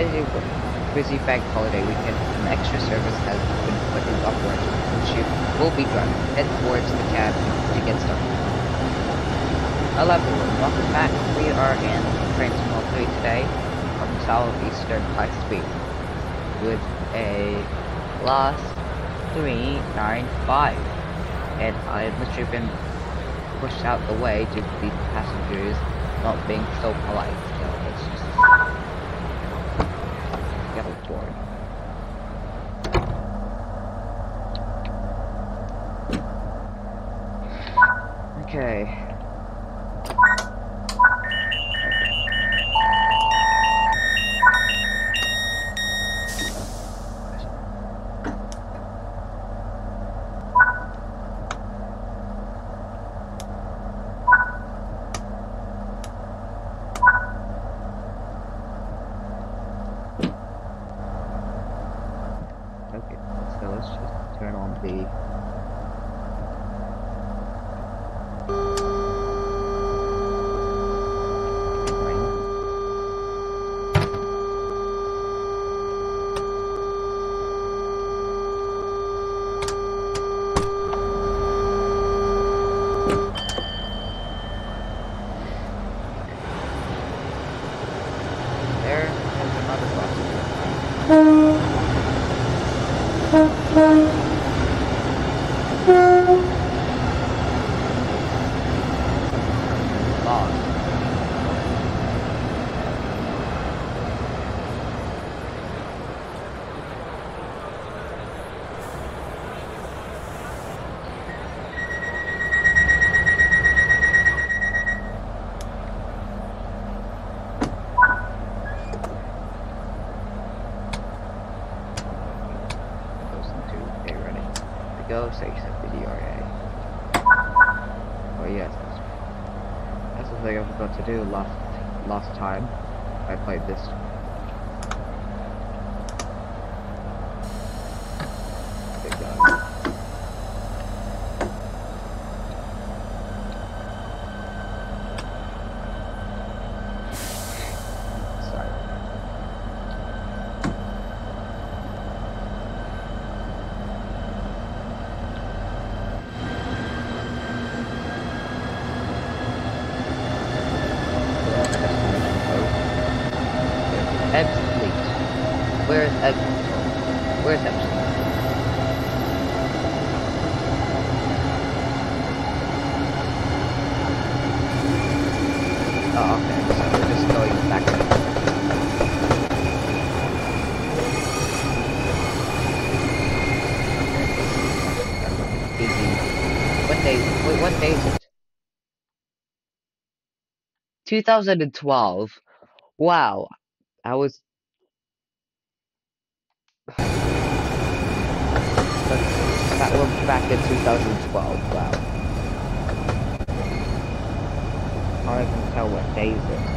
Busy, busy bank holiday weekend, an extra service has been put in operation, which you will be driving head towards the cab to get started. Hello everyone, welcome back. We are in Train Sim World 3 today on Southeastern High Speed with a Class 395 and I have literally been pushed out the way due to the passengers not being so polite. So it's just get a tour. Okay. Okay, so let's just turn on the 2012. Wow. I was. That was back in 2012. Wow. I can tell what day is it. Yeah.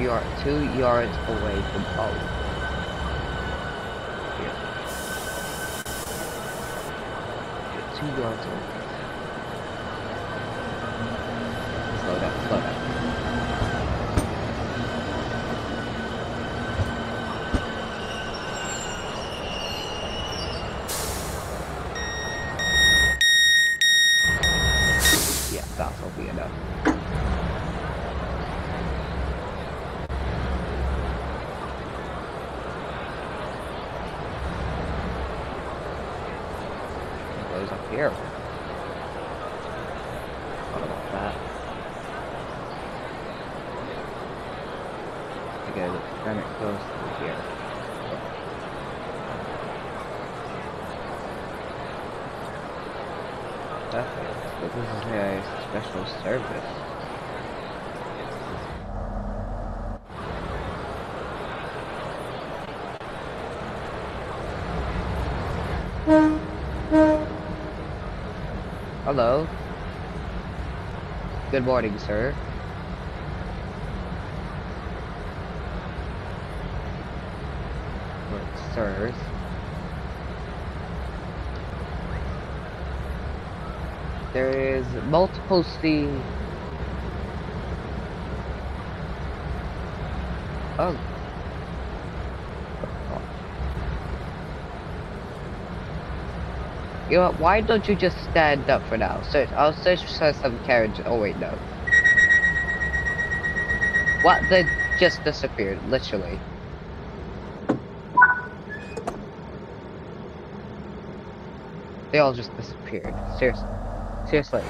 Yard, two yards away from home. two yards away. Slow down, slow down. Yeah, that'll be enough. goes up here. What about that? Okay, then it goes through here. Definitely. But this is a special service. Hello. Good morning, sir. Sirs. There is multiple C. Oh. You know why don't you just stand up for now? Search, I'll search for some carriage. Oh wait, no. What? They just disappeared, literally. They all just disappeared. Seriously. Seriously.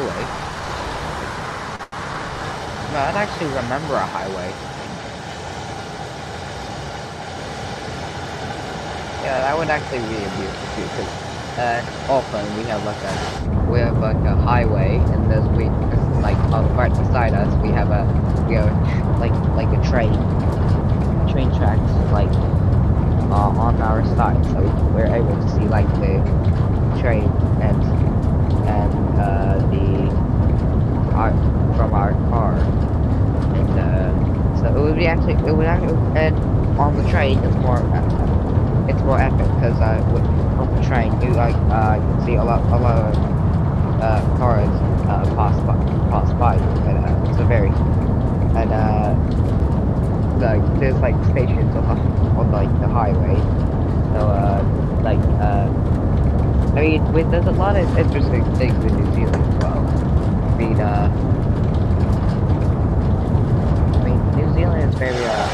Highway. No, I'd actually remember a highway. Yeah, that would actually be a beautiful too, because uh, often we have like a we have like a highway, and there's we like right beside us we have a we have like like a train train tracks like uh, on our side, so we're able to see like the train and the our, from our car, and uh, so it would be actually it would actually and on the train it's more it's more epic because uh, with, on the train you like uh, can see a lot a lot of uh, cars uh, pass by pass by and uh, it's a very and uh, like there's like stations on the on like the highway, so uh like uh. I mean, wait, there's a lot of interesting things in New Zealand uh, I mean, New Zealand is very, uh,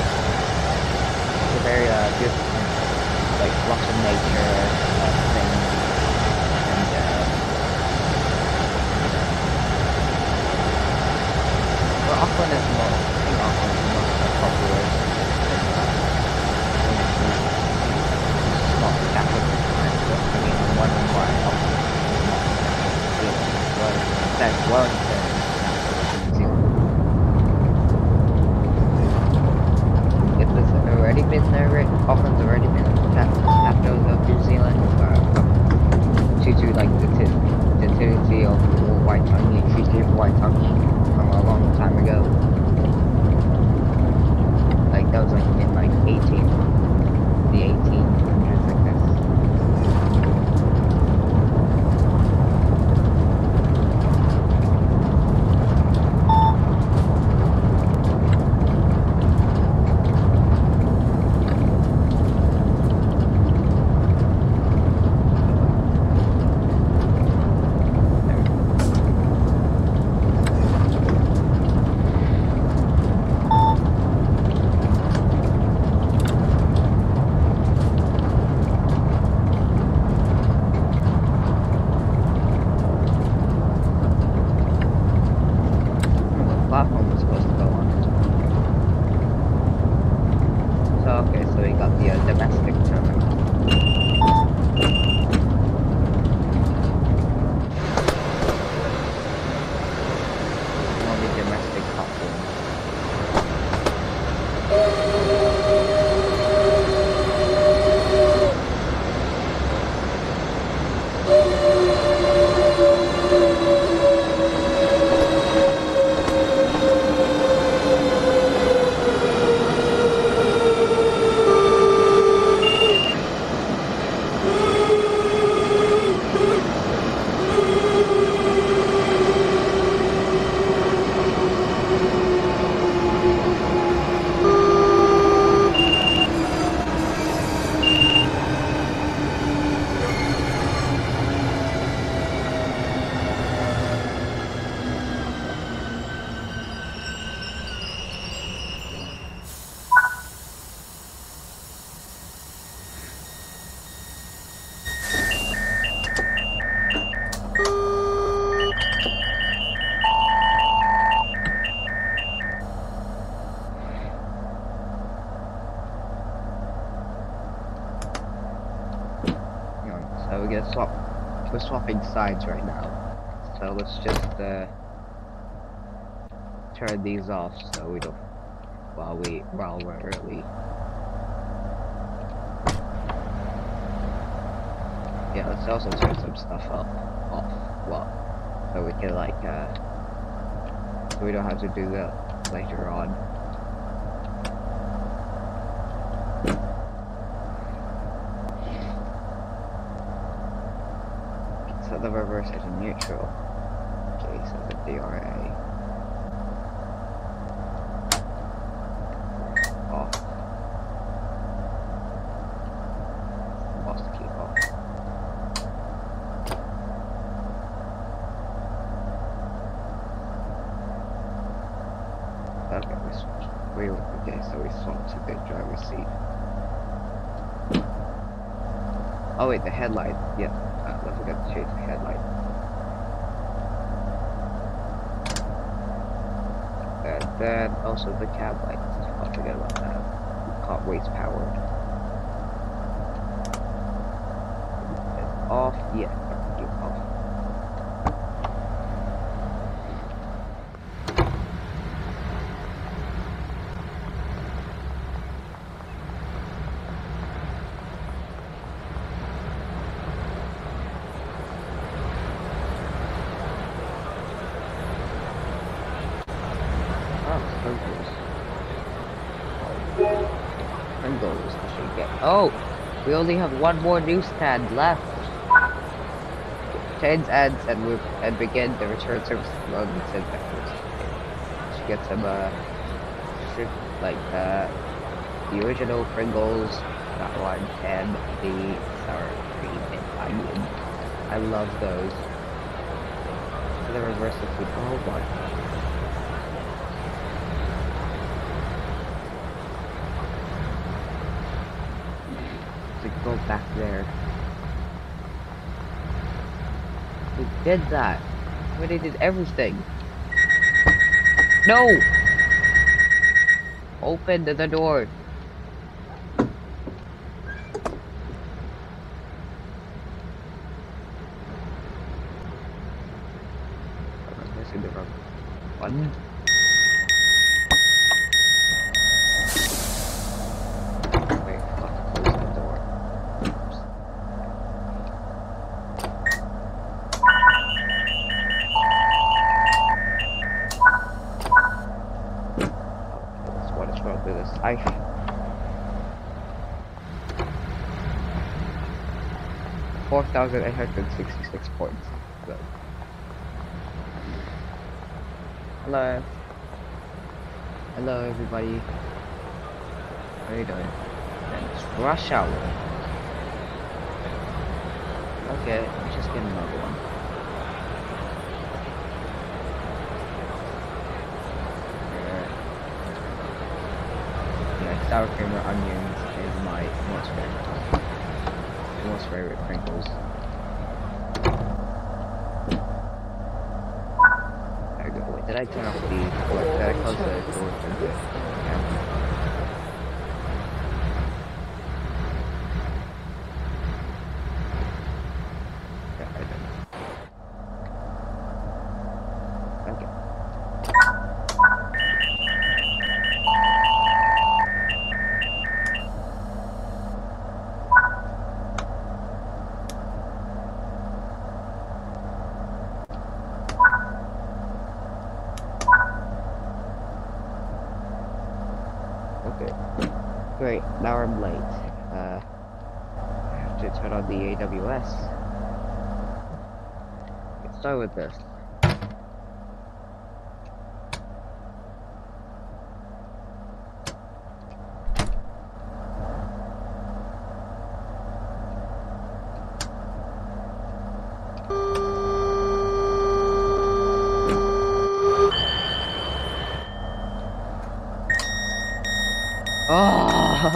it's a very, uh, beautiful, like, lots of nature, sides right now. So let's just uh, turn these off so we don't while we while we're early. Yeah, let's also turn some stuff up off. Well, so we can like uh, so we don't have to do that later on. Set the reverse to neutral. Okay, so the DRA. Off. Off. Okay, we. We okay, so we to the driver's seat. Oh wait, the headlight. Yeah, uh, don't forget to change the headlight. And then also the cab lights. Don't forget about that. Caught waste powered. Off. Yeah, you off. Oh, Pringles. Pringles, I should get. Oh, we only have one more newsstand left. Change ends and we and begin the return service load and send vectors. Should get some uh, should like uh, the original Pringles, that one, and the sour cream and onion. I love those. The reverse of food. Oh my. to go back there. We did that. We did everything. No! Open the, the door. 866 points. So. Hello. Hello, everybody. How are you doing? It's rush hour. Okay, I'm just getting another one. sour cream and onions is my most favorite. Most favorite Pringles. I the? Wait, did I close the door to the camera? Yeah, I did. Okay. Okay. Great, now I'm late. Uh, I have to turn on the AWS. Let's start with this. Oh,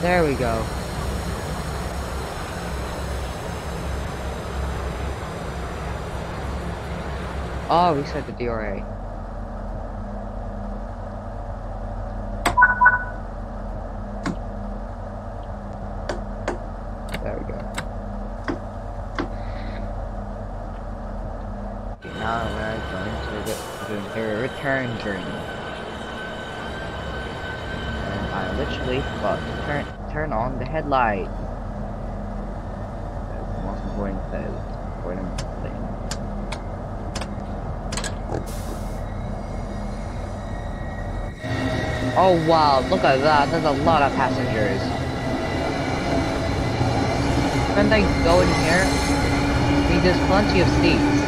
There we go. Oh, we said the DRA. Return journey. And I literally forgot to turn turn on the headlight. That's the most important thing. Important thing. Oh wow, look at that, there's a lot of passengers. Can they go in here? I mean, there's plenty of seats.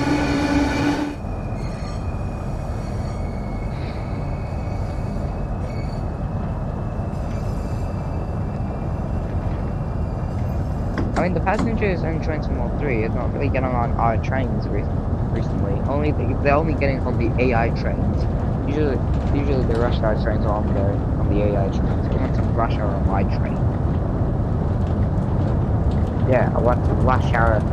I the passengers in Train 3 is not really getting on our trains re recently. Only they, they're only getting on the AI trains. Usually, usually the rush hour trains are on the on the AI trains. I want some rush hour on my train. Yeah, I want to rush hour.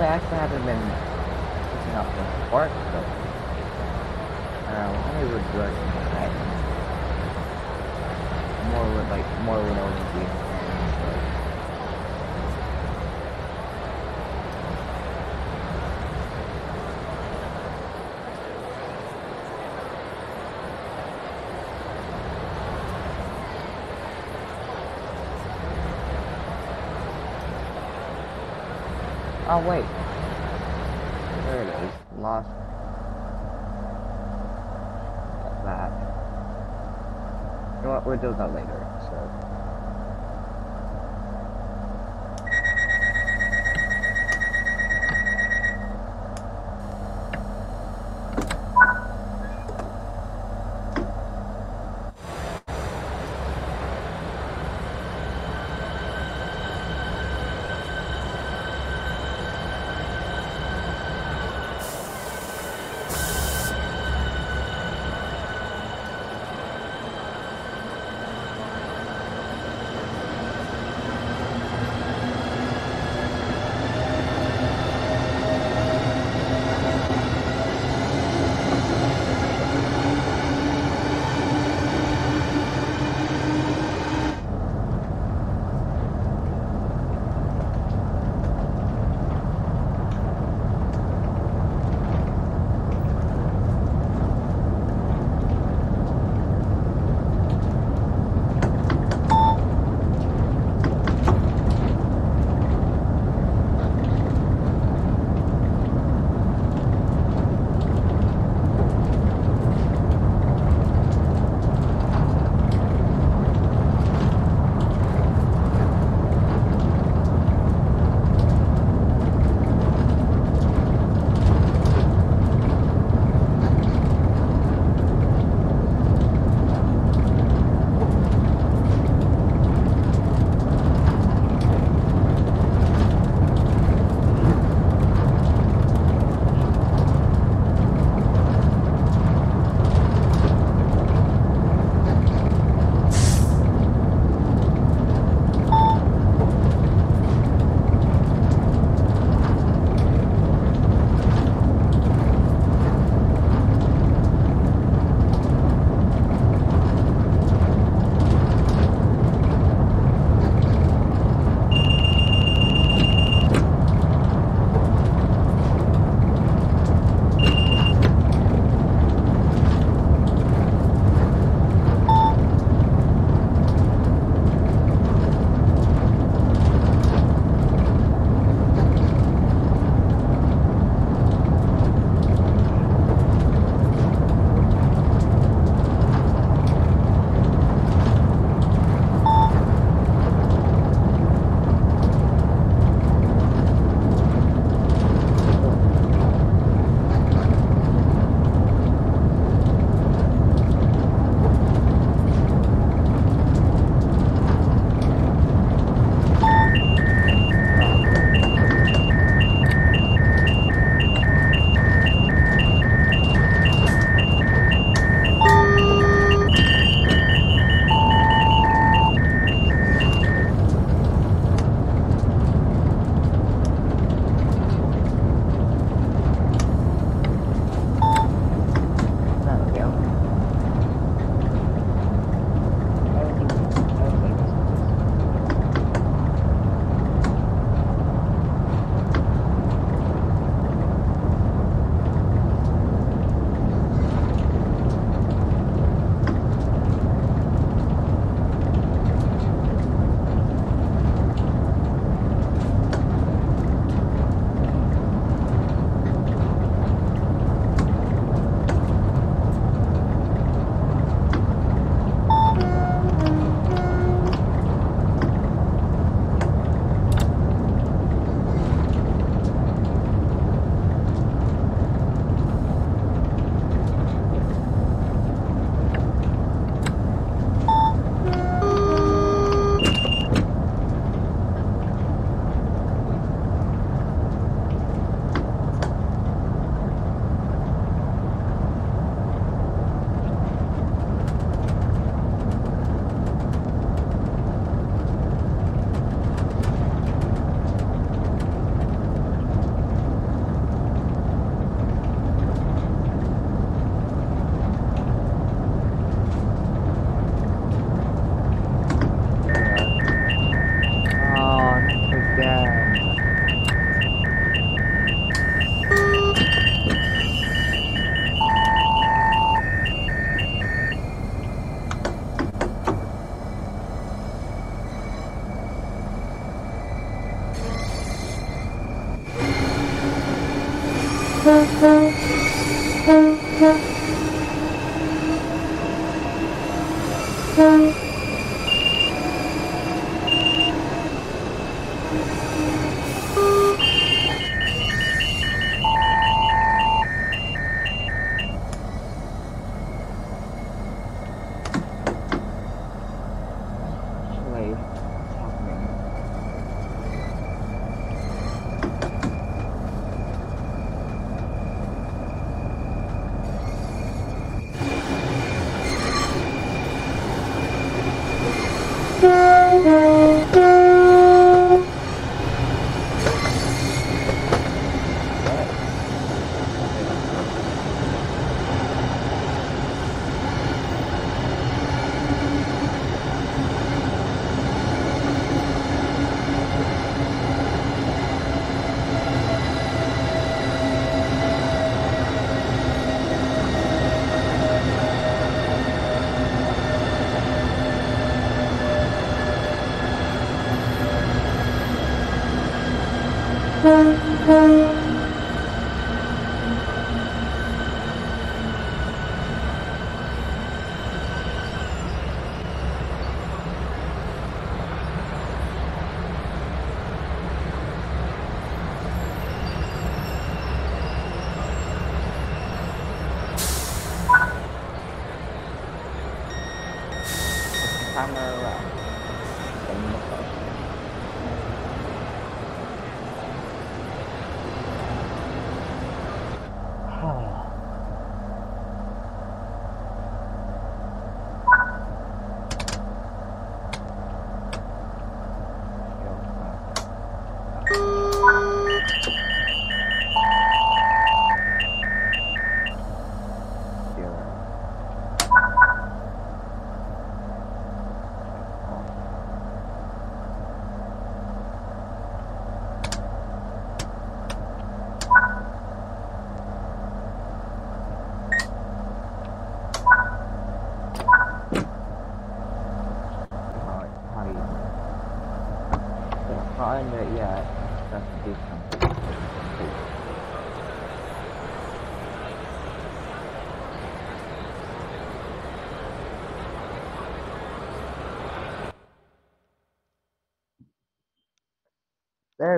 Actually, I actually haven't been picking up the spark, but uh, I would good. More would like more would only be. Oh, wait. There it is. Lost. That. You know what? We'll do that later, so.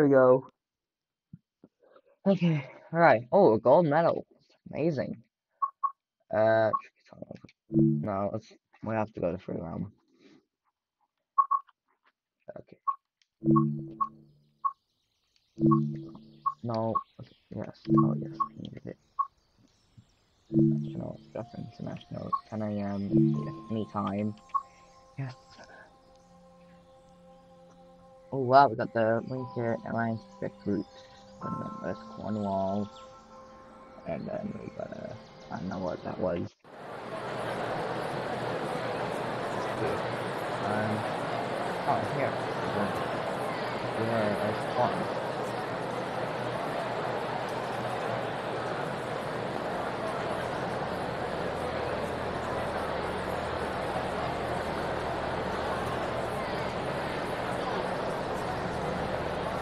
There we go. Okay, alright. Oh, a gold medal. Amazing. Uh, no, let's, we have to go to free round. Okay. No, yes, oh yes, I needed it. National, just international, 10 a.m. Yes, anytime. Yes. Oh wow, we got the Winter Alliance recruit. And then there's Cornwall. And then we got a, I don't know what that was. Um, oh, here. Here, there's Cornwall.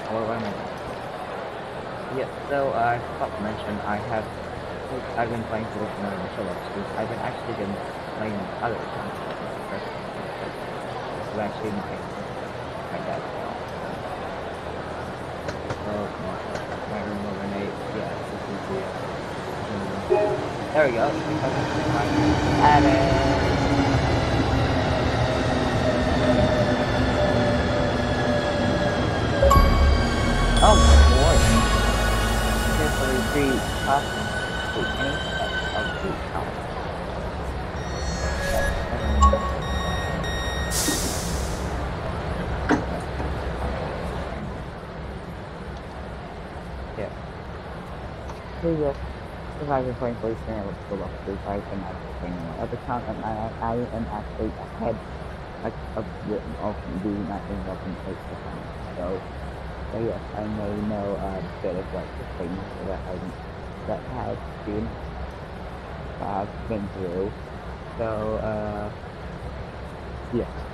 Oh, wait a minute. Yeah, so uh, I forgot to mention, I have, I've been playing for the Northern Phillips, because I've been actually been playing other accounts, this is actually my, my dad's. So, my room overnight, yeah, this is the, there we go. Three top to any of the playing police and I go up to I've been actually playing on my other account and I, I am actually ahead of the of the not involved in. So so yes, I may know a bit of like the things that I that has been have been through. So uh yes.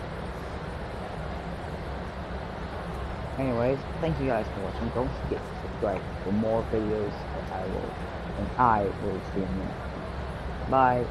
Anyways, thank you guys for watching. Don't forget to subscribe for more videos I will and I will see you. Next. Bye.